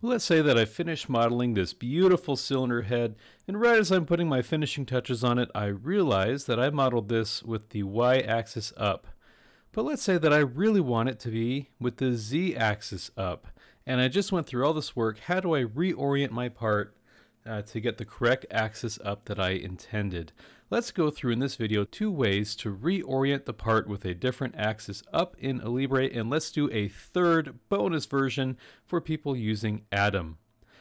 Let's say that I finished modeling this beautiful cylinder head, and right as I'm putting my finishing touches on it, I realize that I modeled this with the y-axis up. But let's say that I really want it to be with the z-axis up, and I just went through all this work. How do I reorient my part uh, to get the correct axis up that I intended? Let's go through in this video two ways to reorient the part with a different axis up in Alibre and let's do a third bonus version for people using Atom.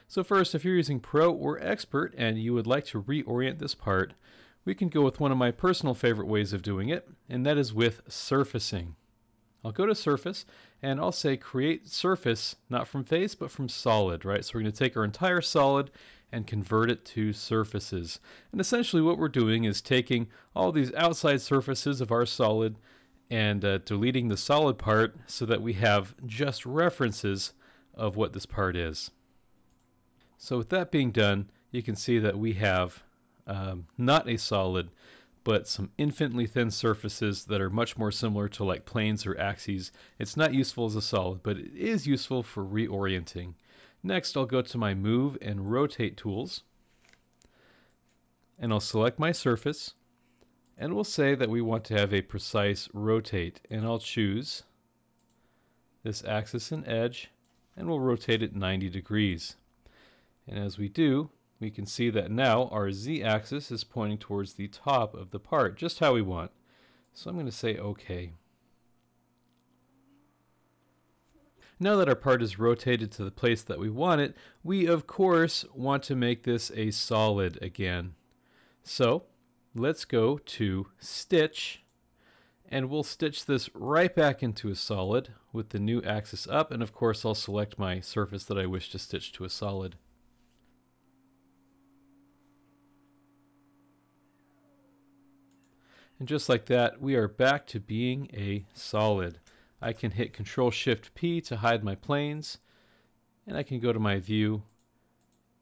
So first, if you're using Pro or Expert and you would like to reorient this part, we can go with one of my personal favorite ways of doing it, and that is with surfacing. I'll go to surface and I'll say create surface, not from face, but from solid, right? So we're going to take our entire solid and convert it to surfaces. And essentially what we're doing is taking all these outside surfaces of our solid and uh, deleting the solid part so that we have just references of what this part is. So with that being done, you can see that we have um, not a solid, but some infinitely thin surfaces that are much more similar to like planes or axes. It's not useful as a solid, but it is useful for reorienting. Next, I'll go to my Move and Rotate tools, and I'll select my surface, and we'll say that we want to have a precise rotate, and I'll choose this axis and edge, and we'll rotate it 90 degrees. And as we do, we can see that now our z-axis is pointing towards the top of the part, just how we want. So I'm going to say OK. Now that our part is rotated to the place that we want it, we of course want to make this a solid again. So let's go to stitch and we'll stitch this right back into a solid with the new axis up and of course I'll select my surface that I wish to stitch to a solid. And just like that, we are back to being a solid. I can hit Control Shift P to hide my planes, and I can go to my view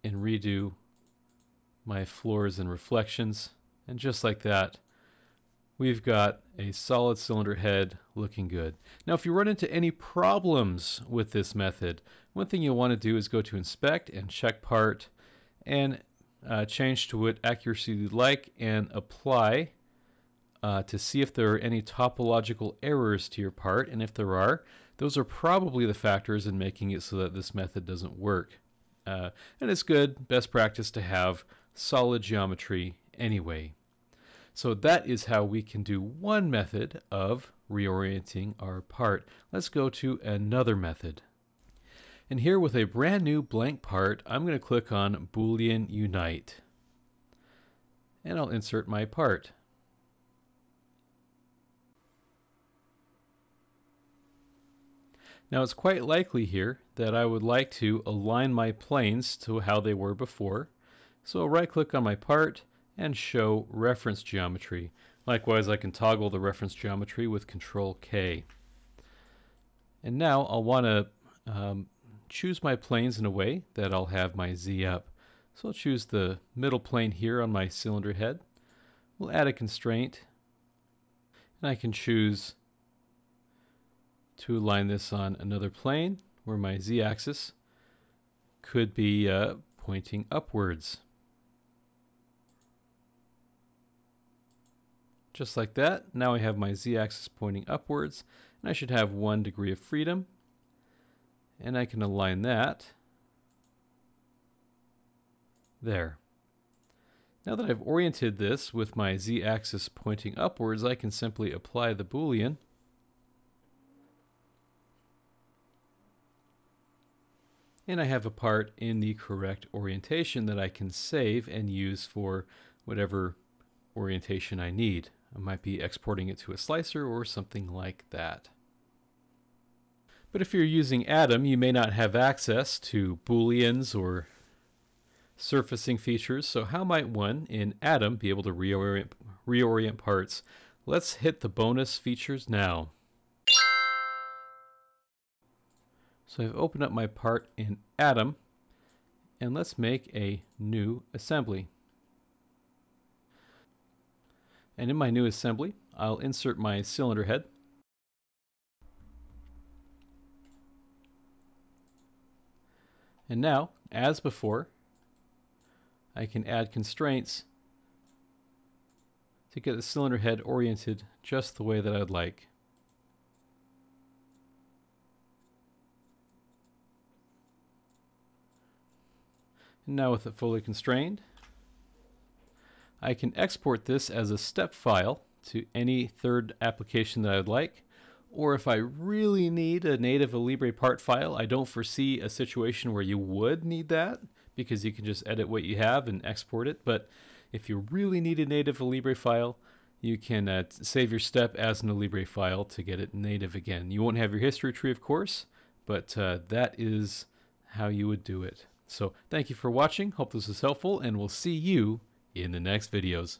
and redo my floors and reflections. And just like that, we've got a solid cylinder head looking good. Now, if you run into any problems with this method, one thing you'll want to do is go to Inspect and Check Part and uh, change to what accuracy you'd like and apply uh, to see if there are any topological errors to your part, and if there are, those are probably the factors in making it so that this method doesn't work. Uh, and it's good, best practice to have solid geometry anyway. So that is how we can do one method of reorienting our part. Let's go to another method. And here with a brand new blank part, I'm going to click on Boolean Unite. And I'll insert my part. Now it's quite likely here that I would like to align my planes to how they were before. So I'll right click on my part and show reference geometry. Likewise I can toggle the reference geometry with control K. And now I'll want to um, choose my planes in a way that I'll have my Z up. So I'll choose the middle plane here on my cylinder head. We'll add a constraint and I can choose to align this on another plane where my z-axis could be uh, pointing upwards. Just like that, now I have my z-axis pointing upwards, and I should have one degree of freedom. And I can align that there. Now that I've oriented this with my z-axis pointing upwards, I can simply apply the Boolean and I have a part in the correct orientation that I can save and use for whatever orientation I need. I might be exporting it to a slicer or something like that. But if you're using Atom, you may not have access to booleans or surfacing features, so how might one in Atom be able to reorient, reorient parts? Let's hit the bonus features now. So I've opened up my part in Atom and let's make a new assembly. And in my new assembly, I'll insert my cylinder head. And now, as before, I can add constraints to get the cylinder head oriented just the way that I'd like. And now with it fully constrained, I can export this as a step file to any third application that I'd like. Or if I really need a native Alibre part file, I don't foresee a situation where you would need that because you can just edit what you have and export it. But if you really need a native Alibre file, you can uh, save your step as an Alibre file to get it native again. You won't have your history tree, of course, but uh, that is how you would do it. So thank you for watching. Hope this was helpful, and we'll see you in the next videos.